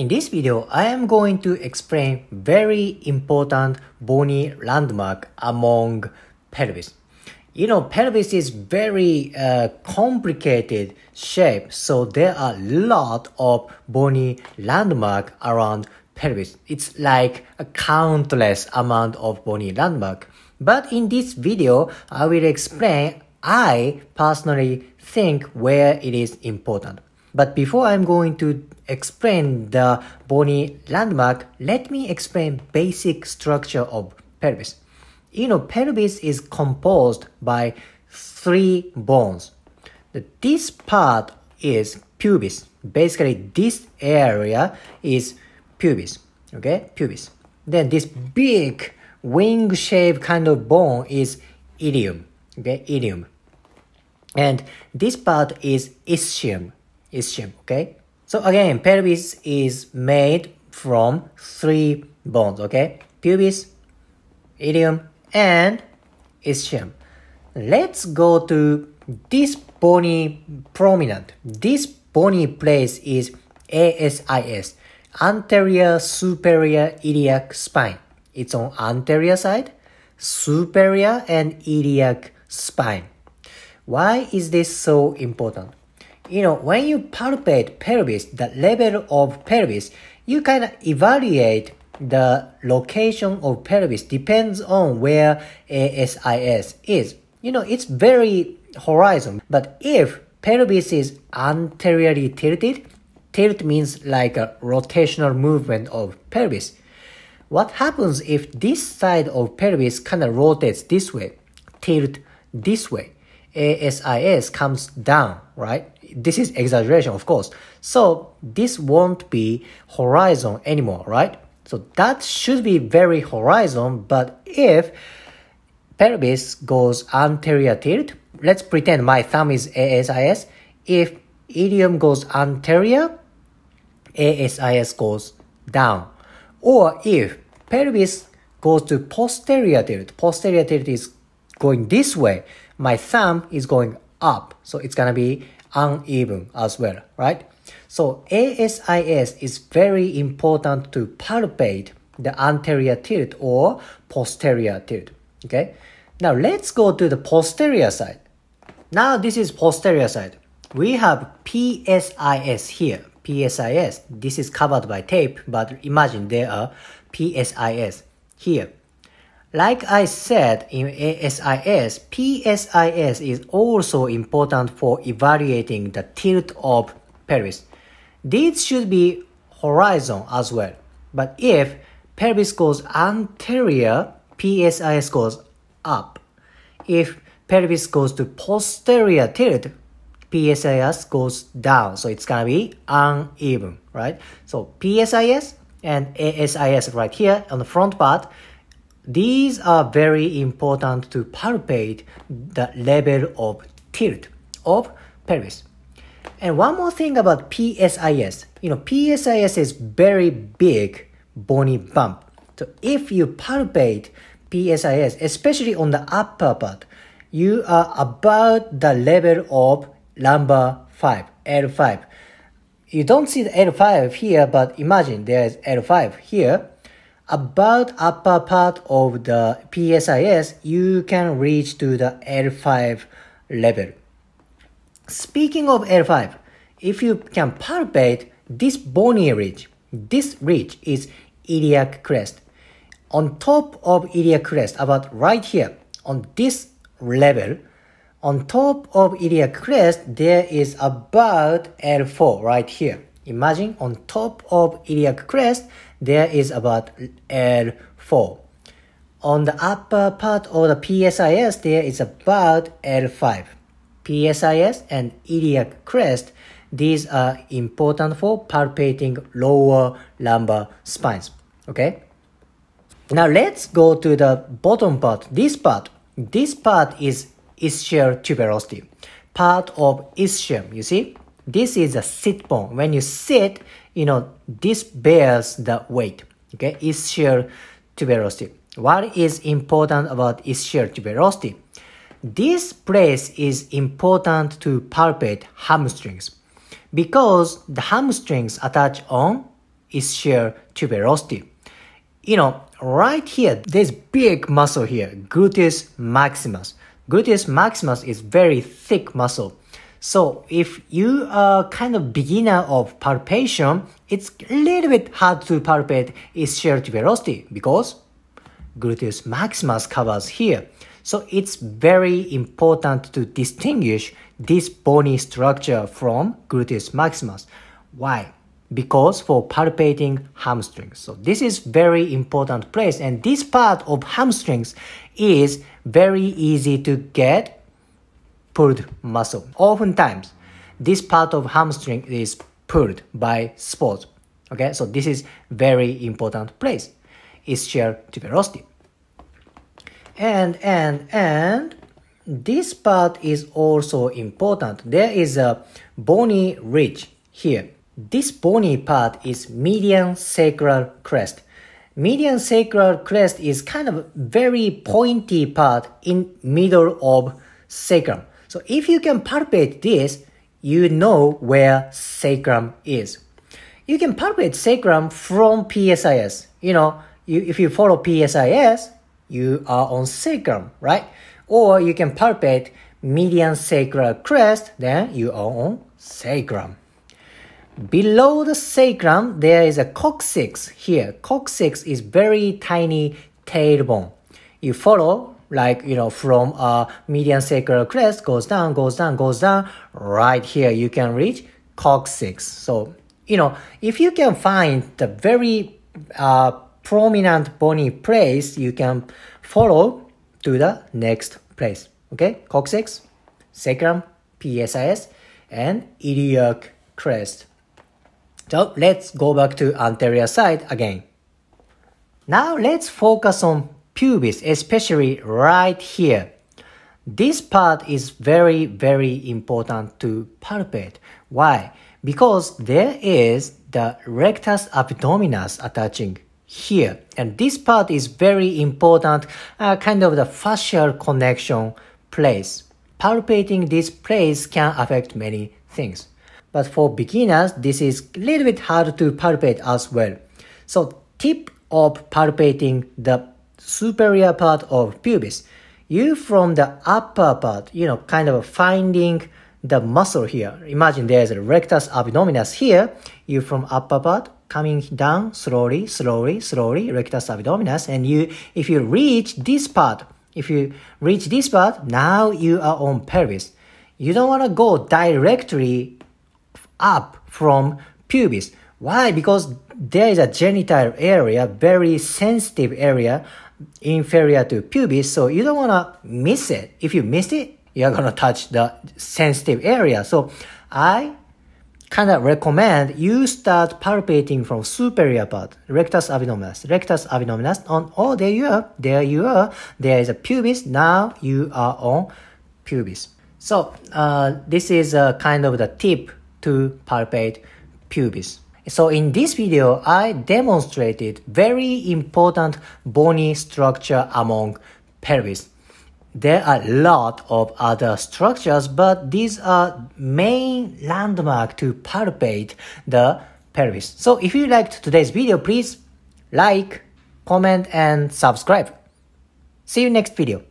In this video, I am going to explain very important bony landmark among pelvis. You know, pelvis is very uh, complicated shape, so there are a lot of bony landmark around pelvis. It's like a countless amount of bony landmark. But in this video, I will explain I personally think where it is important. But before I'm going to explain the bony landmark, let me explain basic structure of pelvis. You know, pelvis is composed by three bones. This part is pubis. Basically, this area is pubis. Okay, pubis. Then this big wing-shaped kind of bone is ilium. Okay, ilium. And this part is ischium. Ischium. Okay. So again, pelvis is made from three bones. Okay, pubis, ilium, and ischium. Let's go to this bony prominent. This bony place is ASIS, anterior superior iliac spine. It's on anterior side, superior and iliac spine. Why is this so important? You know, when you palpate pelvis, the level of pelvis, you of evaluate the location of pelvis depends on where ASIS is. You know, it's very horizon, but if pelvis is anteriorly tilted, tilt means like a rotational movement of pelvis. What happens if this side of pelvis kind of rotates this way, tilt this way? ASIS comes down, right? This is exaggeration, of course. So this won't be horizon anymore, right? So that should be very horizon, but if pelvis goes anterior tilt, let's pretend my thumb is ASIS. If ilium goes anterior, ASIS goes down. Or if pelvis goes to posterior tilt, posterior tilt is going this way, my thumb is going up. So it's gonna be uneven as well, right? So ASIS is very important to palpate the anterior tilt or posterior tilt, okay? Now let's go to the posterior side. Now this is posterior side. We have PSIS here. PSIS. This is covered by tape, but imagine there are PSIS here. Like I said in ASIS, PSIS is also important for evaluating the tilt of pelvis. These should be horizon as well. But if pelvis goes anterior, PSIS goes up. If pelvis goes to posterior tilt, PSIS goes down. So it's gonna be uneven, right? So PSIS and ASIS right here on the front part these are very important to palpate the level of tilt of pelvis. And one more thing about PSIS. You know, PSIS is very big bony bump. So if you palpate PSIS, especially on the upper part, you are about the level of lumbar 5, L5. You don't see the L5 here, but imagine there is L5 here about upper part of the PSIS, you can reach to the L5 level. Speaking of L5, if you can palpate this bony ridge, this ridge is iliac crest. On top of iliac crest, about right here, on this level, on top of iliac crest, there is about L4 right here. Imagine on top of iliac crest, there is about L4. On the upper part of the PSIS, there is about L5. PSIS and iliac crest, these are important for palpating lower lumbar spines. Okay? Now let's go to the bottom part. This part, this part is ischial tuberosity, part of ischium, you see? This is a sit bone. When you sit, you know, this bears the weight. Okay, ischial tuberosity. What is important about ischial tuberosity? This place is important to palpate hamstrings because the hamstrings attach on ischial tuberosity. You know, right here, this big muscle here, gluteus maximus. Gluteus maximus is very thick muscle. So if you are kind of beginner of palpation, it's a little bit hard to palpate ischial tuberosity because gluteus maximus covers here. So it's very important to distinguish this bony structure from gluteus maximus. Why? Because for palpating hamstrings. So this is very important place and this part of hamstrings is very easy to get pulled muscle. Oftentimes, this part of hamstring is pulled by sports. Okay, so this is very important place. It's Ischial tuberosity. And, and, and, this part is also important. There is a bony ridge here. This bony part is median sacral crest. Median sacral crest is kind of very pointy part in middle of sacrum. So if you can palpate this, you know where sacrum is. You can palpate sacrum from PSIS. You know, you, if you follow PSIS, you are on sacrum, right? Or you can palpate median sacral crest, then you are on sacrum. Below the sacrum, there is a coccyx here. Coccyx is very tiny tailbone. You follow like you know from a median sacral crest goes down goes down goes down right here you can reach coccyx so you know if you can find the very uh, prominent bony place you can follow to the next place okay? Coccyx sacrum psis and iliac crest. So let's go back to anterior side again. Now let's focus on pubis, especially right here. This part is very, very important to palpate. Why? Because there is the rectus abdominis attaching here. And this part is very important, uh, kind of the fascial connection place. Palpating this place can affect many things. But for beginners, this is a little bit hard to palpate as well. So tip of palpating the superior part of pubis. You from the upper part, you know, kind of finding the muscle here. Imagine there's a rectus abdominis here. You from upper part coming down slowly, slowly, slowly, rectus abdominis. And you, if you reach this part, if you reach this part, now you are on pelvis. You don't want to go directly up from pubis. Why? Because there is a genital area, very sensitive area inferior to pubis, so you don't want to miss it. If you miss it, you're going to touch the sensitive area. So I kind of recommend you start palpating from superior part, rectus abdominis, rectus abdominis on, oh, there you are, there you are, there is a pubis, now you are on pubis. So uh, this is a kind of the tip to palpate pubis. So in this video, I demonstrated very important bony structure among pelvis. There are a lot of other structures, but these are main landmark to palpate the pelvis. So if you liked today's video, please like, comment, and subscribe. See you next video.